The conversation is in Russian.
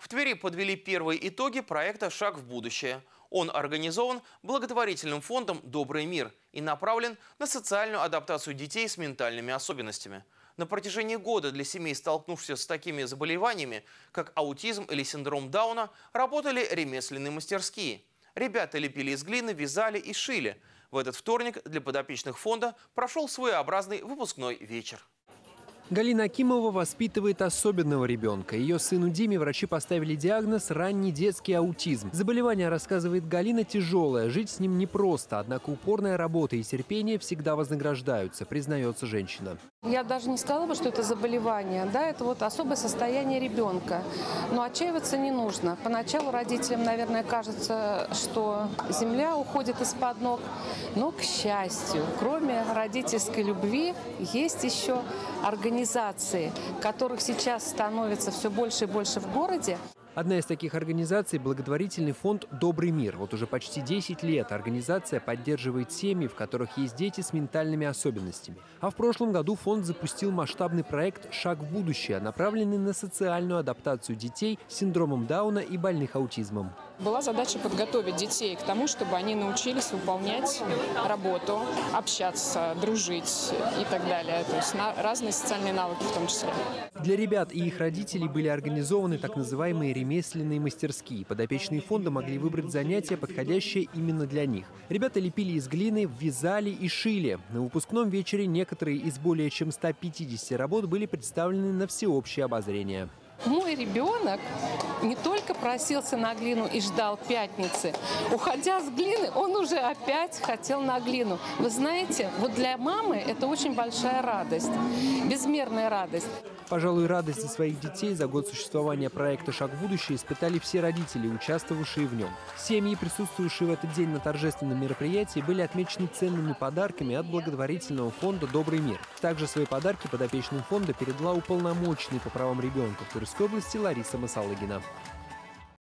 В Твери подвели первые итоги проекта «Шаг в будущее». Он организован благотворительным фондом «Добрый мир» и направлен на социальную адаптацию детей с ментальными особенностями. На протяжении года для семей, столкнувшихся с такими заболеваниями, как аутизм или синдром Дауна, работали ремесленные мастерские. Ребята лепили из глины, вязали и шили. В этот вторник для подопечных фонда прошел своеобразный выпускной вечер. Галина Акимова воспитывает особенного ребенка. Ее сыну Диме врачи поставили диагноз «ранний детский аутизм». Заболевание, рассказывает Галина, тяжелое. Жить с ним непросто, однако упорная работа и терпение всегда вознаграждаются, признается женщина. Я даже не сказала бы, что это заболевание. Да, это вот особое состояние ребенка. Но отчаиваться не нужно. Поначалу родителям, наверное, кажется, что земля уходит из-под ног. Но, к счастью, кроме родительской любви, есть еще организации, которых сейчас становится все больше и больше в городе. Одна из таких организаций – благотворительный фонд «Добрый мир». Вот уже почти 10 лет организация поддерживает семьи, в которых есть дети с ментальными особенностями. А в прошлом году фонд запустил масштабный проект «Шаг в будущее», направленный на социальную адаптацию детей с синдромом Дауна и больных аутизмом. Была задача подготовить детей к тому, чтобы они научились выполнять работу, общаться, дружить и так далее. То есть на разные социальные навыки в том числе. Для ребят и их родителей были организованы так называемые ремесленные мастерские. Подопечные фонда могли выбрать занятия, подходящее именно для них. Ребята лепили из глины, вязали и шили. На выпускном вечере некоторые из более чем 150 работ были представлены на всеобщее обозрение. Мой ребенок не только просился на глину и ждал пятницы. Уходя с глины, он уже опять хотел на глину. Вы знаете, вот для мамы это очень большая радость, безмерная радость. Пожалуй, радость за своих детей за год существования проекта «Шаг в будущее» испытали все родители, участвовавшие в нем. Семьи, присутствующие в этот день на торжественном мероприятии, были отмечены ценными подарками от благотворительного фонда «Добрый мир». Также свои подарки подопечным фонда передала уполномоченный по правам ребенка в Тверской области Лариса Масалыгина.